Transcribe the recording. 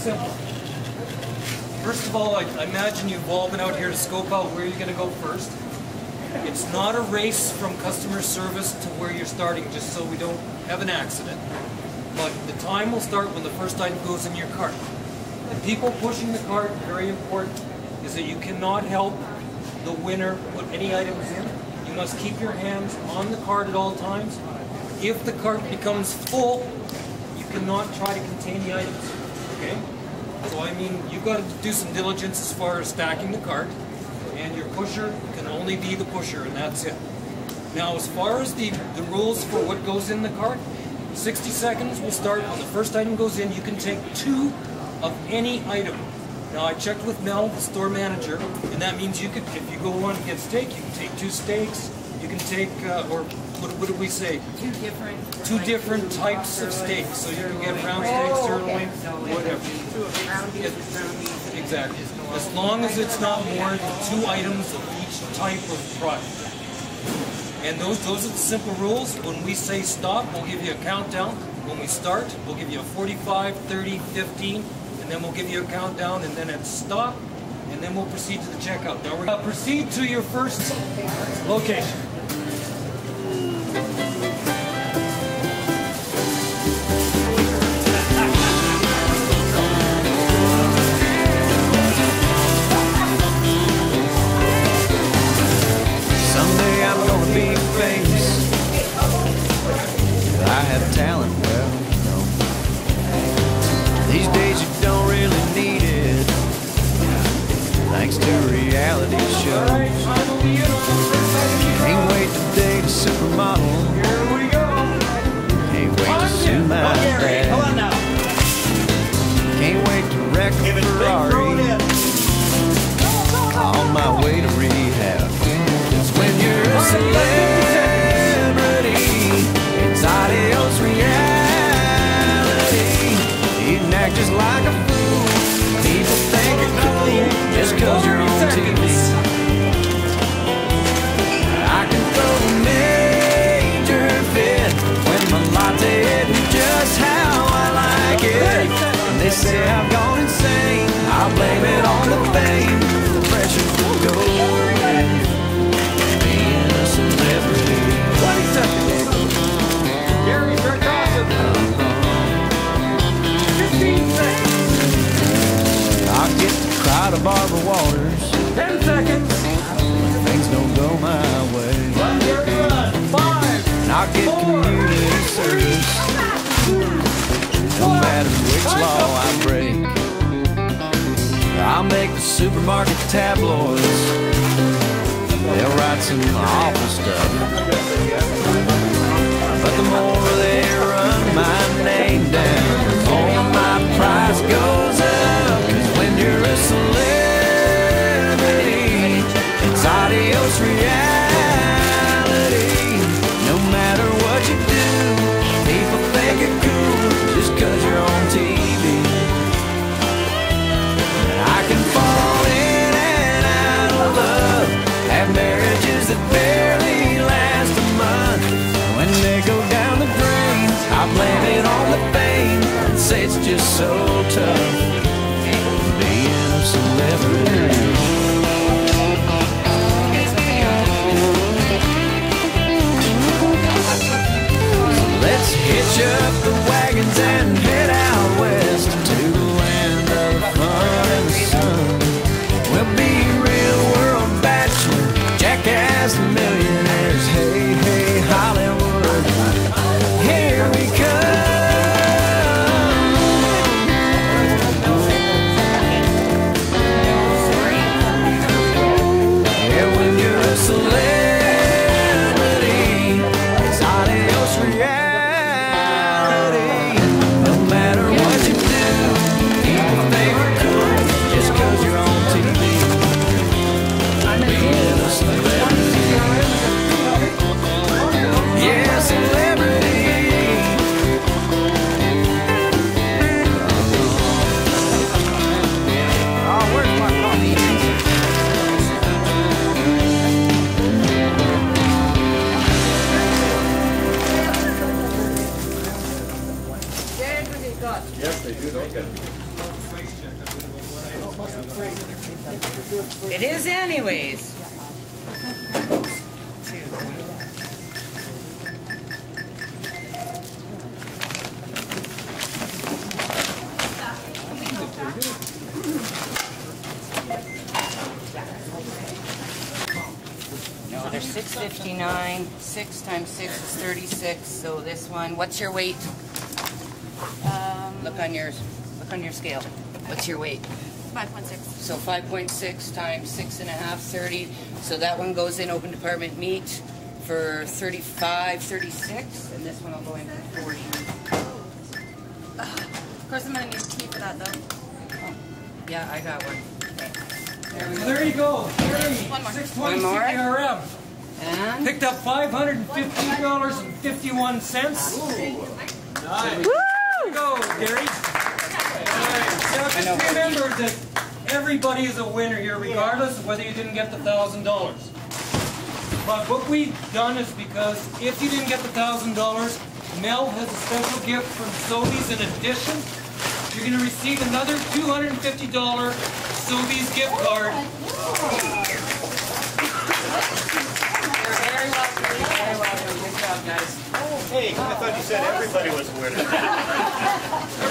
simple. First of all, I, I imagine you've all been out here to scope out where you're going to go first. It's not a race from customer service to where you're starting, just so we don't have an accident. But the time will start when the first item goes in your cart. The people pushing the cart, very important, is that you cannot help the winner put any items in. You must keep your hands on the cart at all times. If the cart becomes full, you cannot try to contain the items. Okay? So I mean, you've got to do some diligence as far as stacking the cart, and your pusher can only be the pusher, and that's it. Now, as far as the, the rules for what goes in the cart, 60 seconds will start when the first item goes in. You can take two of any item. Now, I checked with Mel, the store manager, and that means you could, if you go on to get steak, you can take two steaks, you can take, uh, or what, what did we say? Two different. Two different types of steaks, so you can get round steak, Oh, sirloin, whatever. Round beef is round beef. Exactly. As long as it's not more than two items of each type of product. And those, those are the simple rules. When we say stop, we'll give you a countdown. When we start, we'll give you a 45, 30, 15, and then we'll give you a countdown, and then it's stop, and then we'll proceed to the checkout. Now we're gonna proceed to your first location. I'll blame it on the fame, the pressure to go with being a celebrity. 20 seconds. Gary, start talking. 15 seconds. I get to cry to Barbara Walters. 10 seconds. Supermarket tabloids. They'll write some awful stuff. But the more that barely last a month. When they go down the drain, I blame it on the fame and say it's just so tough being a celebrity. It is anyways. No, they're six fifty-nine, six times six is thirty-six, so this one, what's your weight? Um, look on yours, look on your scale. What's your weight? 5.6. So five point six times six and a half, thirty. So that one goes in open department meat for thirty-five, thirty-six, and this one will go in for forty. Of course, I'm gonna need tea for that though. Yeah, I got one. There we go. there you go. One more. Six twenty One more? CKRM. And Picked up five hundred and fifteen dollars and fifty-one cents. Nice. Go, Gary. Now just remember that everybody is a winner here, regardless of whether you didn't get the thousand dollars. But what we've done is because if you didn't get the thousand dollars, Mel has a special gift from Sobeys in addition. You're gonna receive another two hundred and fifty dollar Sobeys gift card. you're very welcome, you're very welcome. Good job, guys. Hey, I thought you said everybody was a winner.